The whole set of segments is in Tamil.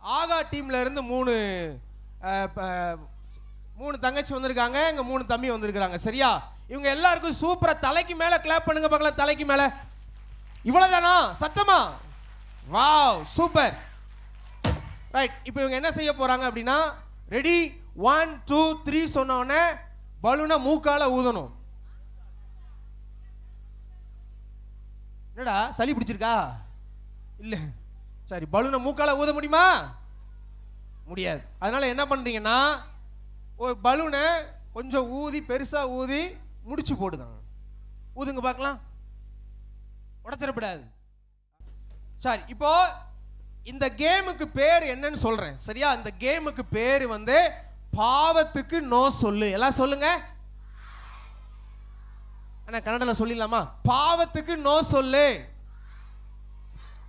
ஆகா டீம்ல இருந்து மூணு மூணு தங்கச்சி வந்திருக்காங்க. இங்க மூணு தம்பி வந்திருக்காங்க சரியா? இவங்க எல்லாருக்கும் சூப்பரா தலைக்கு மேல கிளாப் பண்ணுங்க பார்க்கலாம். தலைக்கு மேல. இவ்வளவுதானா? சத்தமா? Wow super. ரைட் இப்போ இவங்க என்ன செய்ய போறாங்க அப்படின்னா ரெடி ஒன் டூ த்ரீ சொன்னோடனே பலூனை மூக்கால ஊதணும். என்னடா சளி பிடிச்சிருக்கா? இல்லை. சரி பலூனை மூக்கால ஊத முடியுமா? முடியாது. அதனால என்ன பண்றீங்கன்னா ஒரு பலூனை கொஞ்சம் ஊதி பெருசா ஊதி முடிச்சு போடுதாங்க ஊதுங்க பார்க்கலாம். உடச்சிடப்படாது. சரி இப்போ இந்த கேமுக்கு பேர் என்னன்னு சொல்றேன். சரியா? இந்த கேமுக்கு பேர் வந்து பாவத்துக்கு நோ சொல்லு. எல்லாம் சொல்லுங்க. அண்ணா கன்னடல சொல்லிடலாமா? பாவத்துக்கு நோ சொல்லு.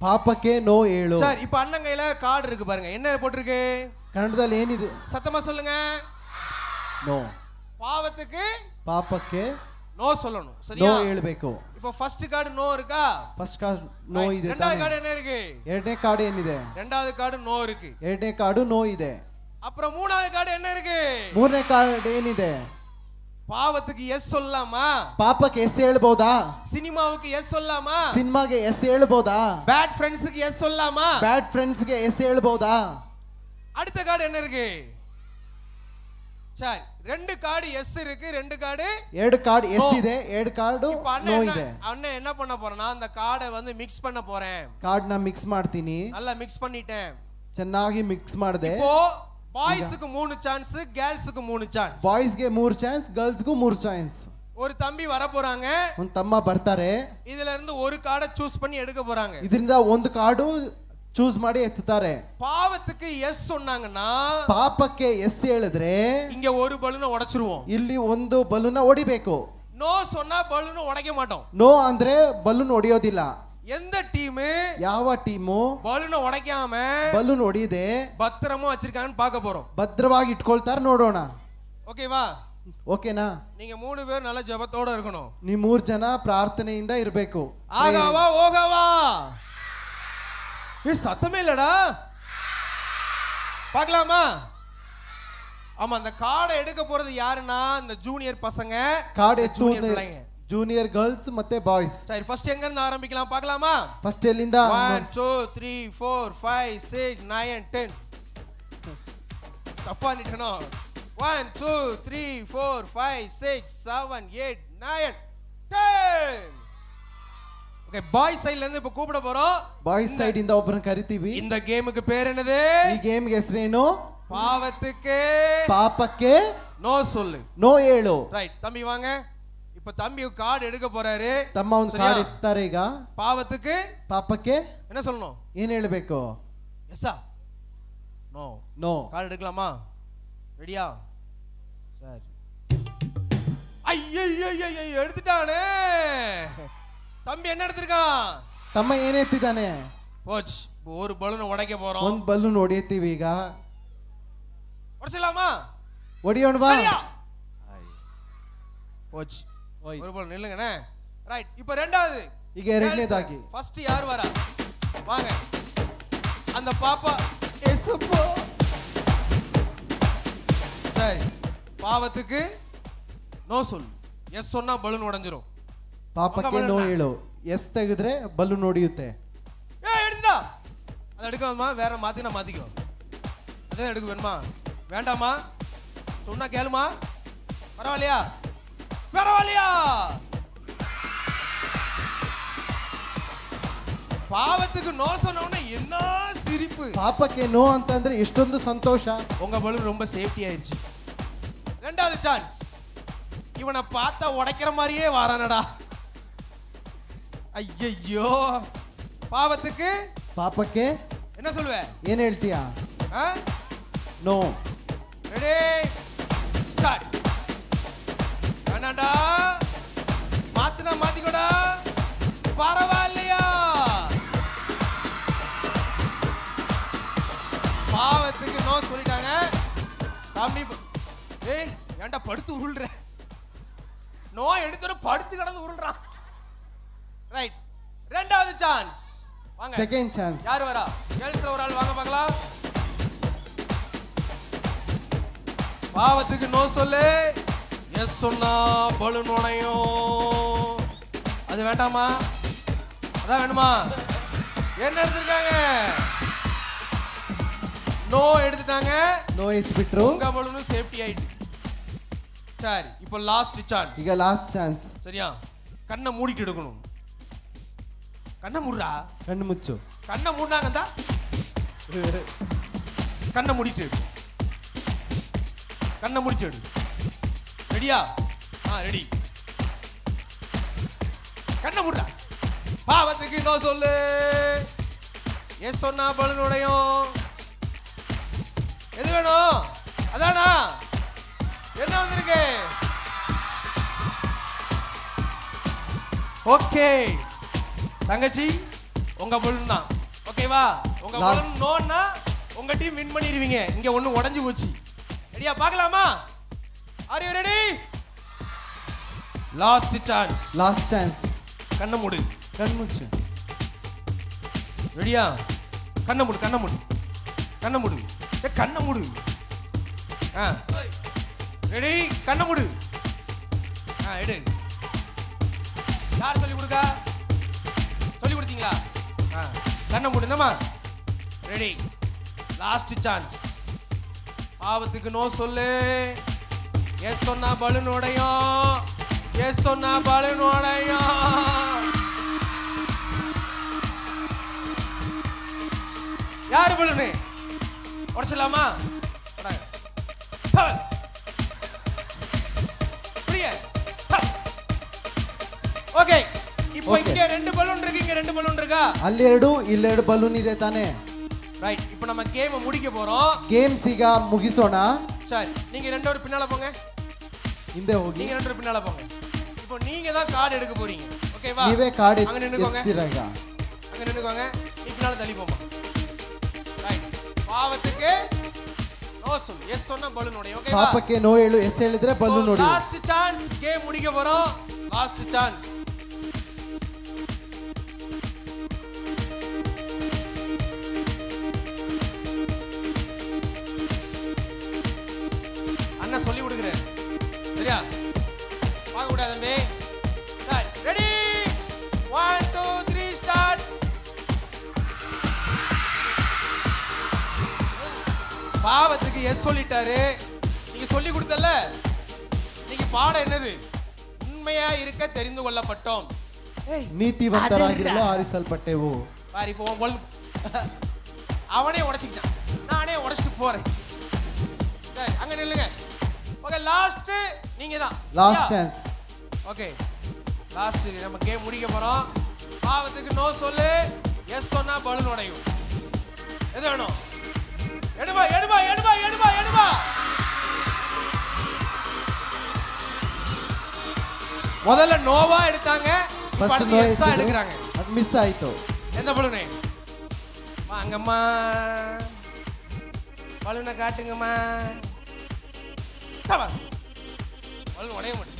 ಪಾಪಕ್ಕೆ ನೋ ಏಳು சரி இப்போ அண்ணன் கையில கார்டு இருக்கு பாருங்க என்ன போட்டிருக்கு ಕನ್ನಡದಲ್ಲಿ ಏನಿದೆ சத்தமா சொல்லுங்க ನೋ பாவத்துக்கு ಪಾಪಕ್ಕೆ நோ சொல்லணும் ನೋ சரியா ಹೇಳ್ಬೇಕು இப்போ ஃபர்ஸ்ட் கார்டு நோ இருக்கா ಫಸ್ಟ್ ಕಾರ್ಡ್ ನೋ ಇದೆ ரெண்டாவது ತಾನೇ? கார்டு என்ன இருக்கு ಎರಡನೇ ಕಾರ್ಡ್ ಏನಿದೆ ரெண்டாவது கார்டு நோ இருக்கு ಎರಡನೇ ಕಾರ್ಡು ನೋ ಇದೆ அப்புறம் மூணாவது கார்டு என்ன இருக்கு ಮೂರನೇ ಕಾರ್ಡ್ ಏನಿದೆ பாவத்துக்கு எஸ் சொல்லலாமா ಪಾಪಕ್ಕೆ ಎಸ್ ಹೇಳ್ಬೋದಾ சினிமாவுக்கு எஸ் சொல்லலாமா ಸಿನಿಮಾಗೆ ಎಸ್ ಹೇಳ್ಬೋದಾ பேட் ஃப்ரெண்ட்ஸுக்கு எஸ் சொல்லலாமா ಬ್ಯಾಡ್ ಫ್ರೆಂಡ್ಸ್ಗೆ ಎಸ್ ಹೇಳ್ಬೋದಾ அடுத்த கார்டு என்ன இருக்கு சரி ரெண்டு கார்டு எஸ் இருக்கு ரெண்டு கார்டு ಎರಡು ಕಾರ್ಡ್ ಎಸ್ No. ಇದೆ ಎರಡು ಕಾರ್ಡು இப்ப ನೋ அண்ணன் ಇದೆ என்ன- அண்ணன் என்ன பண்ண போறேன்னா அந்த கார்டை வந்து மிக்ஸ் பண்ண போறேன் ಕಾರ್ಡ್ ನ ಮಿಕ್ಸ್ ಮಾಡ್ತೀನಿ நல்லா மிக்ஸ் பண்ணிட்டேன் ಚೆನ್ನಾಗಿ ಮಿಕ್ಸ್ ಮಾಡಿದೆ இப்போ பாய்ஸுக்கு மூணு சான்ஸ் கேர்ள்ஸுக்கு மூணு சான்ஸ் ಬಾಯ್ಸ್ಗೆ ಮೂರ್ ಚಾನ್ಸ್ ಗರ್ಲ್ಸ್ಗೂ ಮೂರ್ ಚಾನ್ಸ್ ஒரு தம்பி வர போறாங்க ಒಂದ್ ತಮ್ಮ ಬರ್ತಾರೆ இதுல இருந்து ஒரு கார்டை சூஸ் பண்ணி எடுக்க போறாங்க ಇದರಿಂದ ಒಂದು ಕಾರ್ಡು ಚೂಸ್ ಮಾಡಿ ಎತ್ತುತ್ತಾರೆ பாவத்துக்கு எஸ் சொன்னாங்கன்னா ಪಾಪಕ್ಕೆ ಎಸ್ ಹೇಳಿದ್ರೆ இங்க ஒரு பலூனை உடைச்சிருவோம் ಇಲ್ಲಿ ಒಂದು ಬಲೂನ ಹೊಡಿಬೇಕು நோ சொன்னா பலூனை உடைக்க மாட்டோம் ನೋ ಅಂದ್ರೆ ಬಲೂನ್ ಹೊಡಿಯೋದಿಲ್ಲ எந்த டீம் ಯಾವ ಟೀಮು பலூனை உடைக்காம ಬಲೂನ್ ಹೊಡಿದೆ பத்திரமா வச்சிருக்காங்கன்னு பார்க்க போறோம் ಭದ್ರವಾಗಿ ಇಟ್ಕೊಳ್ತಾರ ನೋಡೋಣ ஓகேவா ಓಕೆನಾ நீங்க மூணு பேர் நல்ல ஜெபத்தோட இருக்கணும் ನೀವು ಮೂರ್ ಜನ ಪ್ರಾರ್ಥನೆಯಿಂದ ಇರಬೇಕು ஆகாவா ஓகாவா ஏ சத்தமே இல்லடா பார்க்கலாமா ஆமா அந்த கார்டை எடுக்க போறது யாருன்னா இந்த ஜூனியர் பசங்க ಕಾರ್ಡ್ ஜூனியர் ಎತ್ತು பிள்ளைங்க ಜೂನಿಯರ್ ಗರ್ಲ್ಸ್ ಮತ್ತೆ ಬಾಯ್ಸ್ சரி ஃபர்ஸ்ட் எங்க இருந்து ஆரம்பிக்கலாம் பார்க்கலாமா ಫಸ್ಟ್ ಎಲ್ಲಿಂದ one two three four five six nine ten தப்பா நிட்டணும் one two three four five six seven eight nine ten okay boys சைடுல இருந்து இப்ப கூப்பிட போறோம் ಬಾಯ್ಸ್ ಸೈಡ್ ಇಂದ ಒಬ್ಬರನ್ನ ಕರಿತೀವಿ இந்த கேமுக்கு பேர் என்னது ಈ ಗೇಮ್ಗೆ ಹೆಸರೇನು பாவத்துக்கு ಪಾಪಕ್ಕೆ நோ சொல்லு ನೋ ಹೇಳು ரைட் தம்பி வாங்க இப்ப தம்பி கார்டு எடுக்க போறாரு ತಮ್ಮ ಒಂದು சரியா? ಕಾರ್ಡ್ ಎತ್ತಾರೆ ಈಗ பாவத்துக்கு ಪಾಪಕ್ಕೆ என்ன சொல்லணும் ಏನ್ ಹೇಳ್ಬೇಕು எஸ்ஸா நோ ನೋ கார்டு எடுக்கலாமா ரெடியா சரி ஐயோ எடுத்துட்டானே தம்பி என்ன எடுத்திருக்கான் ತಮ್ಮ ಏನ್ ಎತ್ತಿದ್ದಾನೆ போச்சு இப்போ ஒரு பலூனை உடைக்க போறோம் ಒಂದ್ ಬಲೂನ್ ಹೊಡಿತೀವಿ ಈಗ உடைச்சிடலாமா ಹೊಡಿಯೋಣವಾ ரெடியா? போச்சு ஓய். ஒரு பலூன் நில்லுங்கண்ணே ரைட் இப்போ ரெண்டாவது ಈಗ ಎರಡನೇದಾಗಿ ஃபர்ஸ்ட் யார் வரா வாங்க அந்த பாப்பா எசப்பா சரி பாவத்துக்கு நோ சொல்லு எஸ் சொன்னா பலூன் உடைஞ்சிரும் ಪಾಪಕ್ಕೆ ನೋ ಹೇಳು ಎಸ್ ತೆಗೆದ್ರೆ ಬಲೂನ್ ಹೊಡಿಯುತ್ತೆ ஏ எடுத்துடா அதை எடுக்காமா வேற மாத்தி நான் மாத்திக்கோ அதான் எடுக்க வேணுமா வேண்டாமா சொன்னா கேளுமா பரவாயில்லையா பரவாயில்லையா பாவத்துக்கு நோ சொன்ன உடனே என்ன சிரிப்பு ಪಾಪಕ್ಕೆ ನೋ ಅಂತಂದ್ರೆ ಎಷ್ಟೊಂದು ಸಂತೋಷ உங்க பலூன் ரொம்ப சேஃப்டி ஆயிடுச்சு ரெண்டாவது சான்ஸ் இவனை பார்த்தா உடைக்கிற மாதிரியே வாரானடா ஐயையோ பாவத்துக்கு ಪಾಪಕ್ಕೆ என்ன சொல்லுவ ಏನ್ ಹೇಳ್ತೀಯಾ ஆ ನೋ ரெடி ஸ்டார்ட் வேணாண்டா மாத்துனா மாத்திக்கோடா பரவாயில்லையா தம்பி ஏய் ஏன்டா படுத்து உருள்ற? நோய் எடுத்துட படுத்து கிடந்து உருள்றான். ரைட் ரெண்டாவது சான்ஸ் வாங்க. செகண்ட் சான்ஸ் யார் வரா? கேர்ள்ஸ்ல ஒரு ஆள் வாங்க பார்க்கலாம். பாவத்துக்கு நோ சொல்லு. எஸ் சொன்னா பலூன் உடையும் அது வேண்டாமா? அதான் வேணுமா? என்ன எடுத்திருக்காங்க? நோ எடுத்துட்டாங்க. நோ இஸ் பிட்ரோ உங்க பலூனும் சேஃப்டி ஆயிட்டு. சரி இப்போ லாஸ்ட் சான்ஸ் இங்க லாஸ்ட் சான்ஸ் சரியா? கண்ணை மூடிட்டு எடுக்கணும். கண்ணை மூடுறா? கண்ணு முச்சு கண்ணை மூடினாங்க தான் கண்ணை முடிச்சு கண்ணை முடிச்சு ரெடியா ஆ ரெடி கண்ணை மூடுறா. பாவத்துக்கு இன்னும் சொல்லு. எஸ் சொன்னா பலனுடையும் எது வேணும்? அதானா? என்ன வந்திருக்கு? ஓகே. தங்கச்சி உங்க பலூன் தான் ஓகேவா? உங்க பலூன் நோன்னா உங்க டீம் வின் பண்ணிடுவீங்க. இங்க ஒண்ணு உடஞ்சு போச்சு. ரெடியா பார்க்கலாமா? Are you ready last chance last chance கண்ணை மூடு. கண் மூச்சு. ரெடியா கண்ணை மூடு கண்ணை மூடு. கண்ணை மூடு. கண்ணை மூடு. ஆ. ரெடி கண்ணை மூடு. ஆ எடு. யார் சொல்லி கொடுக்கா? சொல்லி கொடுத்தீங்களா? ஆ கண்ணை மூடு என்னம்மா? ரெடி. லாஸ்ட் சான்ஸ் பாவத்துக்கு நோ சொல்லு. எஸ் சொன்னா பலூன் உடையும்? எஸ் சொன்னா பலூன் உடையும்? யாரு பலூனு? உடைச்சிடலாமா உடைங்க. ஹ. புரிய ஓகே இப்போ Okay. இங்க ரெண்டு பலூன் இருக்கு இங்க ரெண்டு பலூன் இருக்கா ಅಲ್ಲೆರಡು ಇಲ್ಲೆರಡು ಬಲೂನ್ ಇದೆ ತಾನೇ ரைட் இப்போ நம்ம கேம் முடிக்க போறோம் ಗೇಮ್ಸ್ ಈಗ ಮುಗಿಸೋಣ சரி நீங்க ரெண்டு பேரும் பின்னால போங்க ಹಿಂದೆ ಹೋಗಿ நீங்க ரெண்டு பேரும் பின்னால போங்க இப்போ நீங்க தான் கார்டு எடுக்க போறீங்க ஓகேவா ನೀವೇ ಕಾರ್ಡ್ அங்க நின்னுக்கோங்க ಎತ್ತೀರ ಈಗ அங்க நின்னுக்கோங்க நீ பின்னால தள்ளி போமா ಪಾವತಕ್ಕೆ ನೋಸು ಎಸ್ ಸೊನ್ನ ಬಳು ನೋಡಿ ಓಕೆ ಪಾಪಕ್ಕೆ ನೋ ಹೇಳು ಎಸ್ ಹೇಳಿದ್ರೆ ಬಲು ನೋಡಿ ಲಾಸ್ಟ್ ಚಾನ್ಸ್ ಗೇಮ್ ಮುಡಿಗೆ ಬರೋ ಲಾಸ್ಟ್ ಚಾನ್ಸ್ ஆன்சருக்கு எஸ் சொல்லிட்டாரு. நீங்க சொல்லி கொடுத்தல நீங்க பாடம் என்னது? உண்மையா இருக்க தெரிந்து கொள்ளப்பட்டோம். நீதிமந்தராகிரோ ஆரிசல் பட்டேவோ? பாரி இப்போ அவனே உடைச்சிக்கிட்டான். நானே உடைச்சிட்டு போறேன். அங்க நில்லுங்க. ஓகே லாஸ்ட் நீங்க தான் லாஸ்ட் டான்ஸ் ஓகே லாஸ்ட் நம்ம கேம் முடிக்க போறோம். பாவத்துக்கு நோ சொல்லு. எஸ் சொன்னா பலூன் உடையும். எது வேணும்? எடுமா எடுமா எடுமா எடுமா எடுமா முதல்ல நோவா எடுத்தாங்க இப்ப ಫಸ್ಟ್ அடுத்து ನೋ yes ஆ எடுக்கிறாங்க ಅದು ಮಿಸ್ ಆಯ್ತು எந்த பலூனு வாங்கம்மா பலூனை காட்டுங்கம்மா பலூன் உடைய முடியும்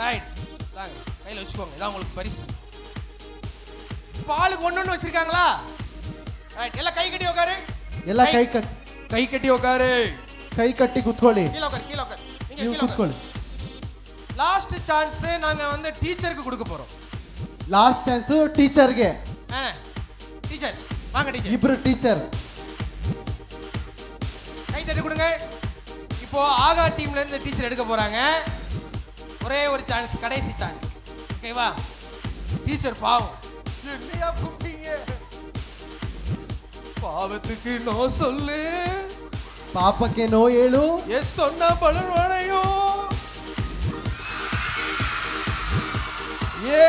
ரைட் தாங்க கையில் வச்சுக்கோங்க இதான் உங்களுக்கு பரிசு பாலுக்கு ஒன்று ஒன்று வச்சிருக்காங்களா ரைட் எல்லாம் கை கட்டி உட்காரு ಎಲ್ಲ ಕೈ ಕಟ್ கை கட்டி உட்காரு ಕೈ ಕಟ್ಟಿ ಕುತ್ಕೊಳ್ಳಿ கீழே உட்காரு கீழே உட்காரு நீங்க ನೀವು கீழே உட்காரு ಕುತ್ಕೊಳ್ಳಿ லாஸ்ட் சான்ஸ் நாங்க வந்து டீச்சருக்கு கொடுக்க போறோம் ಲಾಸ್ಟ್ ಚಾನ್ಸ್ ಟೀಚರ್ಗೆ டீச்சர் வாங்க டீச்சர் ಇಬ್ರು ಟೀಚರ್ கை தட்டி கொடுங்க இப்போ ஆகா டீம்ல இருந்து டீச்சர் எடுக்க போறாங்க ஒரே ஒரு சான்ஸ் கடைசி சான்ஸ் ஓகேவா டீச்சர் பாவம் என்னையா கூப்பிட்டீங்க பாவத்துக்கு நோ சொல்லு ಪಾಪಕ್ಕೆ ನೋ ಹೇಳು எஸ் சொன்னா பலன் உடையும் ஏ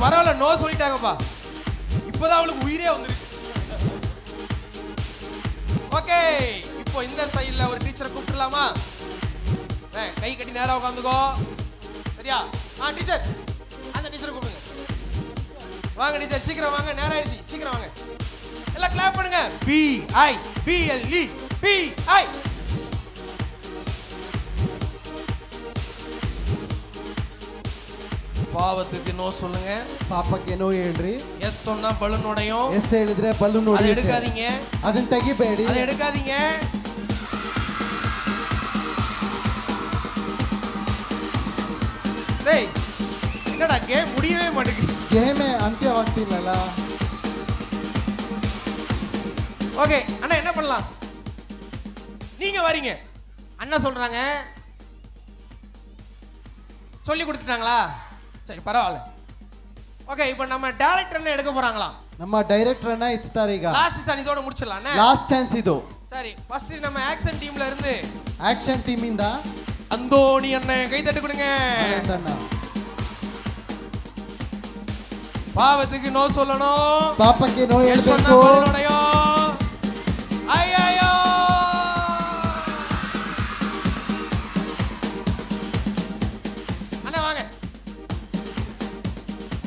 பரவாயில்ல நோ சொல்லிட்டாங்கப்பா இப்போதான் அவளுக்கு உயிரே வந்துருக்கு ஓகே இப்போ இந்த சைடுல ஒரு டீச்சரை கூப்பிடலாமா ஏய், கை கட்டி நேரா உட்காந்துக்கோ சரியா ஆ டீச்சர் அந்த டீச்சரை கூப்பிடுங்க வாங்க டீச்சர் சீக்கிரம் வாங்க நேரம் ஆயிடுச்சு சீக்கிரம் வாங்க எல்லாம் கிளாப் பண்ணுங்க. B I B L E B I பாவத்துக்கு நோ சொல்லுங்க. பாப்பாக்கு ನೋ என்று எஸ் சொன்னா ಬಲೂನ್ ಒಡೆಯೋ ಎಸ್ ಹೇಳಿದ್ರೆ எடுக்காதீங்க. ಒಡೆಯುತ್ತೆ ಅದು ಎಡಕಾದೀங்க எடுக்காதீங்க. டேய் என்னடா கேம் முடியவே மாட்டேங்குது. கேமே ಅಂತ್ಯವಾಗ್ತಿಲ್ಲಲ್ಲ ஓகே அண்ணா என்ன பண்ணலாம்? நீங்க வரீங்க. அண்ணா சொல்றாங்க. சொல்லி கொடுத்துட்டாங்களா? சரி பரவாயில்ல. ஓகே இப்போ நம்ம டைரக்டர் என்ன எடுக்க போறாங்களா? நம்ம டைரக்டர் என்ன இஸ்தாரிகா லாஸ்ட் சான் இதோட முடிச்சிடலாம் லாஸ்ட் சான்ஸ் இதோ. சரி ஃபர்ஸ்ட் நம்ம ஆக்சன் டீம்ல இருந்து ஆக்சன் டீம் இந்தா? அந்தோனி அண்ணன் கை தட்டு கொடுங்க. பாவத்துக்கு நோ சொல்லணும். பாப்பாக்கு நோ எழுதணும் ஐயோ அண்ணா வாங்க.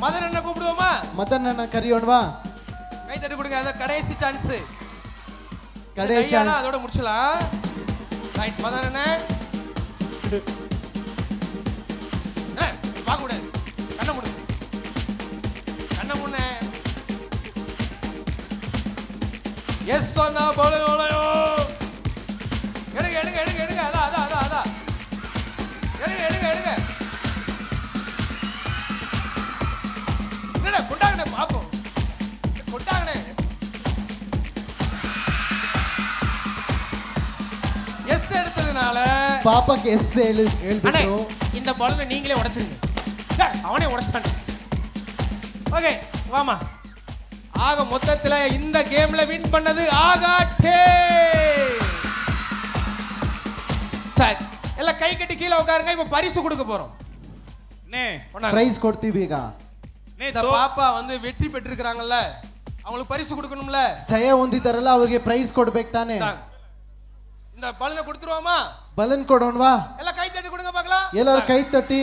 மதன் அண்ணா கூப்பிடுவோமா? மதன் அண்ணா கரியோன் கை தட்டி கொடுங்க அதான் கடைசி சான்ஸ் கடைசி அதோட முடிச்சலாம் ரைட் மதன் அண்ணா. சொன்னா போல நுழையும். எடுங்க எடுங்க எடுங்க அதான் அதான் அதான் அதான் எடுங்க எடுங்க எடுங்க. என்னடா கொண்டாங்கண்ணே பார்ப்போம் கொண்டாங்கண்ணே எஸ் எடுத்ததுனால பாப்பாக்கு எஸ் எழு அண்ணே இந்த பலனை நீங்களே உடைச்சிருங்க. அவனே உடைச்சான். ஓகே வாமா ஆக மொத்தத்துல இந்த கேம்ல வின் பண்ணது ஆகாட்டே சரி எல்லாம் கை கட்டி கீழே உட்காருங்க இப்ப பரிசு கொடுக்க போறோம் அண்ணே கொண்டாங்க. ಪ್ರೈಸ್ ಕೊಡ್ತೀವಿ ಈಗ அண்ணே இந்த தோ- பாப்பா வந்து வெற்றி பெற்றிருக்கிறாங்கல்ல அவங்களுக்கு பரிசு கொடுக்கணும்ல ಜಯ ಹೊಂದಿದ್ದಾರಲ್ಲ ಅವ್ರಿಗೆ ಪ್ರೈಸ್ ಕೊಡ್ಬೇಕು ತಾನೆ இந்தாங்க. இந்த பலனை கொடுத்துருவோமா ಬಲನ್ ಕೊಡೋಣವಾ எல்லாம் கை தட்டி கொடுங்க பார்க்கலாம் ಎಲ್ಲರೂ ಕೈ ತಟ್ಟಿ